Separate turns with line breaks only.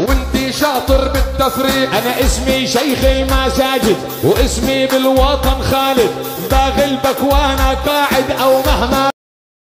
وانت شاطر بالتفريق.
أنا اسمي شيخ المساجد واسمي بالوطن خالد. باغلبك وأنا قاعد أو مهما